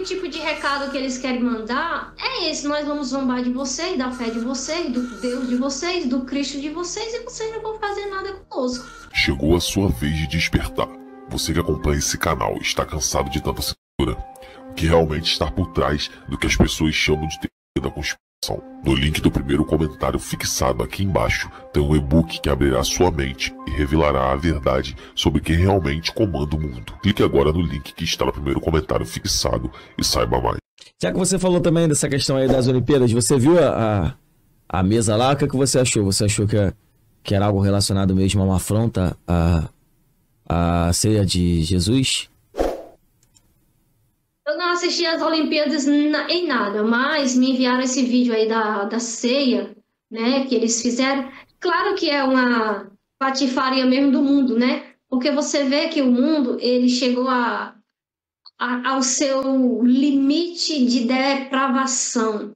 o tipo de recado que eles querem mandar é esse: nós vamos zombar de vocês, da fé de vocês, do Deus de vocês, do Cristo de vocês, e vocês não vão fazer nada conosco. Chegou a sua vez de despertar. Você que acompanha esse canal está cansado de tanta censura. O que realmente está por trás do que as pessoas chamam de teoria da conspiração. No link do primeiro comentário fixado aqui embaixo tem um e-book que abrirá sua mente e revelará a verdade sobre quem realmente comanda o mundo. Clique agora no link que está no primeiro comentário fixado e saiba mais. Já que você falou também dessa questão aí das Olimpíadas, você viu a, a, a mesa lá? O que, é que você achou? Você achou que, que era algo relacionado mesmo a uma afronta à, à ceia de Jesus? Assisti as Olimpíadas em nada, mas me enviaram esse vídeo aí da, da ceia, né, que eles fizeram. Claro que é uma patifaria mesmo do mundo, né? Porque você vê que o mundo, ele chegou a, a, ao seu limite de depravação.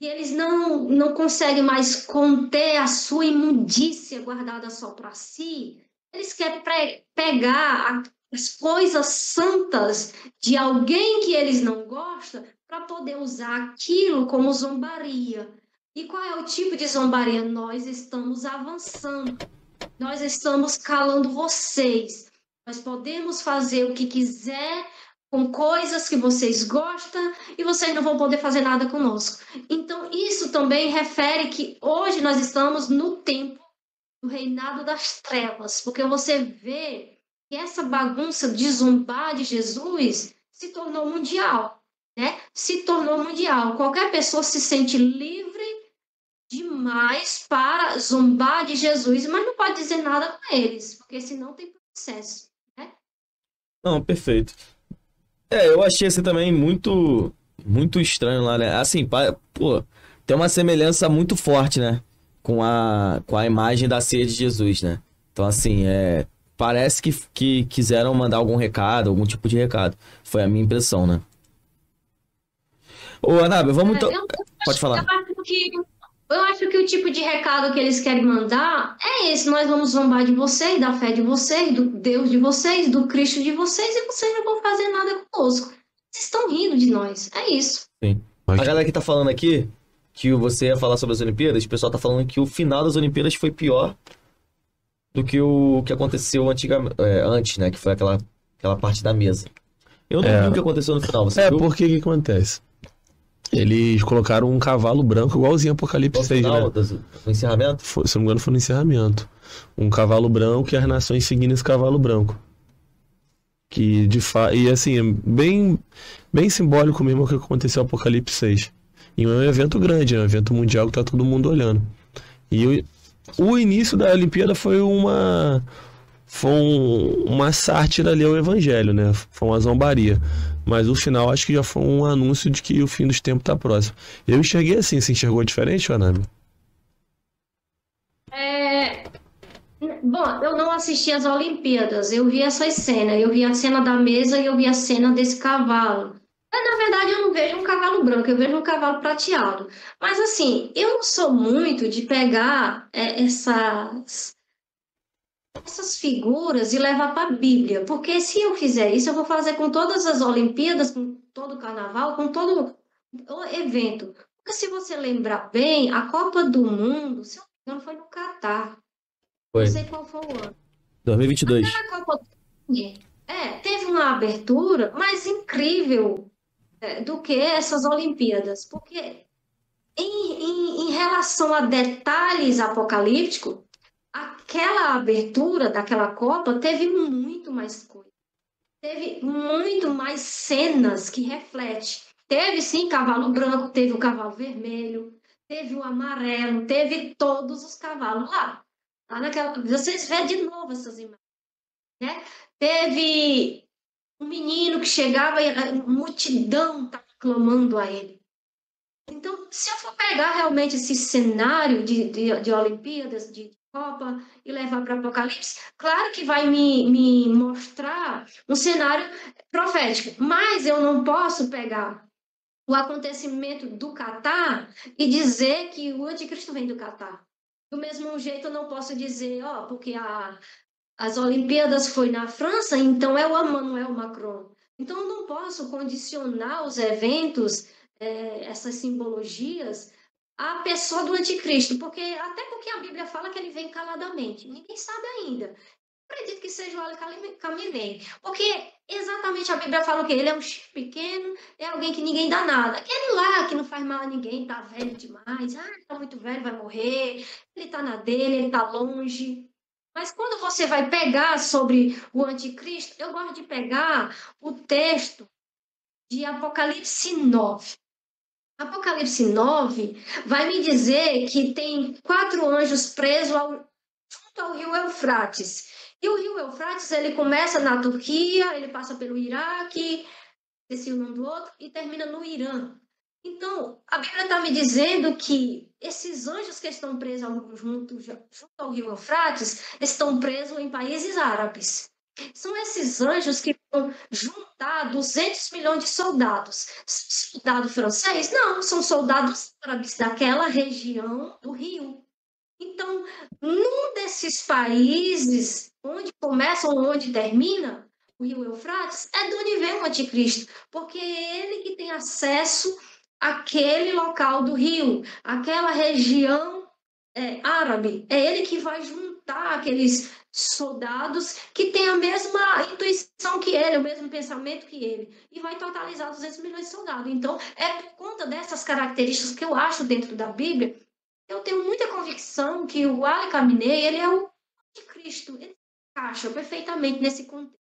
E eles não, não conseguem mais conter a sua imundícia guardada só para si. Eles querem pegar coisas santas de alguém que eles não gostam para poder usar aquilo como zombaria. E qual é o tipo de zombaria? Nós estamos avançando, nós estamos calando vocês. Nós podemos fazer o que quiser com coisas que vocês gostam e vocês não vão poder fazer nada conosco. Então, isso também refere que hoje nós estamos no tempo do reinado das trevas, porque você vê que essa bagunça de zombar de Jesus se tornou mundial, né? Se tornou mundial. Qualquer pessoa se sente livre demais para zombar de Jesus, mas não pode dizer nada com eles, porque senão tem processo, né? Não, perfeito. É, eu achei esse também muito muito estranho lá, né? Assim, pô, tem uma semelhança muito forte, né? Com a, com a imagem da ceia de Jesus, né? Então, assim, é, parece que, que quiseram mandar algum recado, algum tipo de recado. Foi a minha impressão, né? Ô, Anábia, vamos então. Pode falar. Eu acho, que, eu acho que o tipo de recado que eles querem mandar é esse: nós vamos zombar de vocês, da fé de vocês, do Deus de vocês, do Cristo de vocês, e vocês não vão fazer nada conosco. Vocês estão rindo de nós. É isso. Sim. A galera que tá falando aqui que você ia falar sobre as Olimpíadas, o pessoal tá falando que o final das Olimpíadas foi pior do que o que aconteceu antigamente, é, antes, né? Que foi aquela, aquela parte da mesa. Eu não é. vi o que aconteceu no final. Você é, viu? porque o que acontece? Eles colocaram um cavalo branco igualzinho Apocalipse no 6, final, né? no encerramento? Foi, se não me engano, foi no encerramento. Um cavalo branco e as nações seguindo esse cavalo branco. Que de fato. E assim, é bem, bem simbólico mesmo o que aconteceu no Apocalipse 6. E é um evento grande, é um evento mundial que tá todo mundo olhando. E o início da Olimpíada foi uma foi um, uma sátira ali ao evangelho, né? Foi uma zombaria. Mas o final acho que já foi um anúncio de que o fim dos tempos está próximo. Eu enxerguei assim, você enxergou diferente, Anami? É... Bom, eu não assisti às Olimpíadas, eu vi essas cenas. Eu vi a cena da mesa e eu vi a cena desse cavalo. Na verdade, eu não vejo um cavalo branco, eu vejo um cavalo prateado. Mas, assim, eu não sou muito de pegar é, essas, essas figuras e levar para a Bíblia. Porque se eu fizer isso, eu vou fazer com todas as Olimpíadas, com todo o carnaval, com todo o evento. Porque se você lembrar bem, a Copa do Mundo, se eu não me engano, foi no Catar. Foi. Não sei qual foi o ano. 2022. Copa... É, teve uma abertura, mas incrível do que essas Olimpíadas, porque em, em, em relação a detalhes apocalípticos, aquela abertura daquela Copa teve muito mais coisa. Teve muito mais cenas que refletem. Teve sim cavalo branco, teve o cavalo vermelho, teve o amarelo, teve todos os cavalos lá. lá naquela... Vocês vê de novo essas imagens. Né? Teve um menino que chegava e a multidão estava clamando a ele. Então, se eu for pegar realmente esse cenário de, de, de Olimpíadas, de Copa, e levar para Apocalipse, claro que vai me, me mostrar um cenário profético, mas eu não posso pegar o acontecimento do Catar e dizer que o anticristo vem do Catar. Do mesmo jeito, eu não posso dizer, ó, porque a, as Olimpíadas foi na França, então é o Emmanuel Macron. Então, eu não posso condicionar os eventos, é, essas simbologias, à pessoa do anticristo, porque até porque a Bíblia fala que ele vem caladamente. Ninguém sabe ainda. Acredito que seja o Ali Caminei, porque exatamente a Bíblia fala o quê? Ele é um pequeno, é alguém que ninguém dá nada. Aquele lá que não faz mal a ninguém, tá velho demais, ah, tá muito velho, vai morrer, ele tá na dele, ele tá longe. Mas quando você vai pegar sobre o anticristo, eu gosto de pegar o texto de Apocalipse 9. Apocalipse 9 vai me dizer que tem quatro anjos presos ao, junto ao rio Eufrates. E o rio Eufrates, ele começa na Turquia, ele passa pelo Iraque, esqueci o nome do outro, e termina no Irã. Então, a Bíblia está me dizendo que esses anjos que estão presos junto, junto ao rio Eufrates estão presos em países árabes. São esses anjos que vão juntar 200 milhões de soldados. Soldado francês? Não, são soldados árabes daquela região do rio. Então, num desses países, onde começa ou onde termina o rio Eufrates, é de onde vem o anticristo, porque é ele que tem acesso aquele local do rio, aquela região é, árabe. É ele que vai juntar aqueles soldados que têm a mesma intuição que ele, o mesmo pensamento que ele, e vai totalizar 200 milhões de soldados. Então, é por conta dessas características que eu acho dentro da Bíblia, eu tenho muita convicção que o Ali Khamenei, ele é o Cristo, ele encaixa perfeitamente nesse contexto.